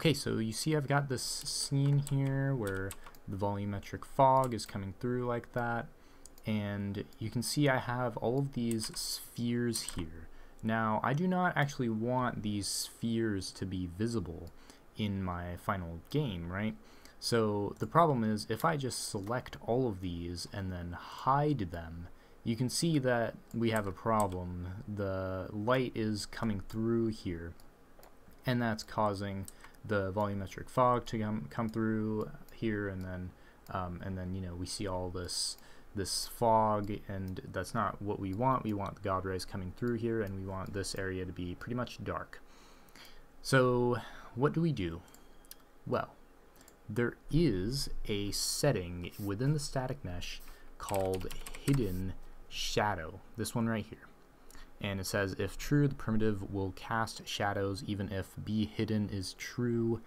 Okay, so you see I've got this scene here where the volumetric fog is coming through like that and you can see I have all of these spheres here. Now I do not actually want these spheres to be visible in my final game, right? So the problem is if I just select all of these and then hide them, you can see that we have a problem. The light is coming through here and that's causing the volumetric fog to come, come through here and then um, and then you know we see all this this fog and that's not what we want. We want the god rays coming through here and we want this area to be pretty much dark. So what do we do? Well there is a setting within the static mesh called hidden shadow. This one right here and it says if true the primitive will cast shadows even if be hidden is true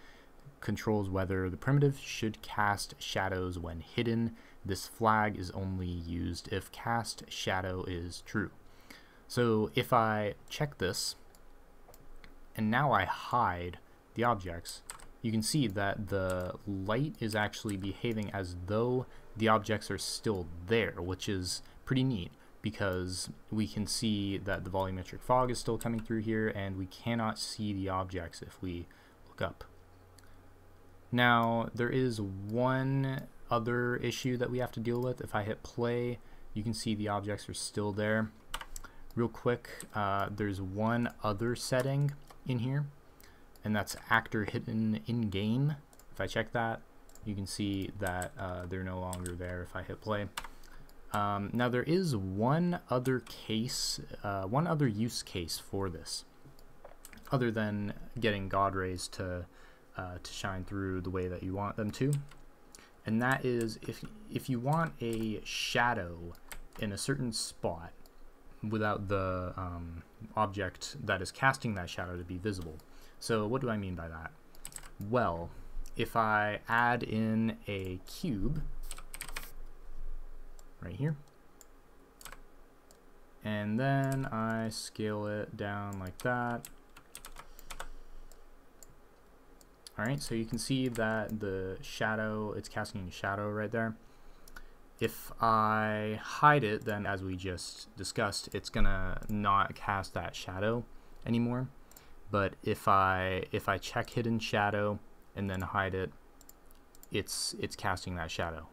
controls whether the primitive should cast shadows when hidden. This flag is only used if cast shadow is true. So if I check this, and now I hide the objects, you can see that the light is actually behaving as though the objects are still there, which is pretty neat because we can see that the volumetric fog is still coming through here and we cannot see the objects if we look up. Now, there is one other issue that we have to deal with. If I hit play, you can see the objects are still there. Real quick, uh, there's one other setting in here, and that's actor hidden in-game. If I check that, you can see that uh, they're no longer there if I hit play. Um, now there is one other case, uh, one other use case for this, other than getting God Rays to uh, to shine through the way that you want them to. And that is if, if you want a shadow in a certain spot without the um, object that is casting that shadow to be visible. So what do I mean by that? Well, if I add in a cube right here, and then I scale it down like that, Alright, so you can see that the shadow, it's casting a shadow right there. If I hide it, then as we just discussed, it's gonna not cast that shadow anymore. But if I if I check hidden shadow and then hide it, it's it's casting that shadow.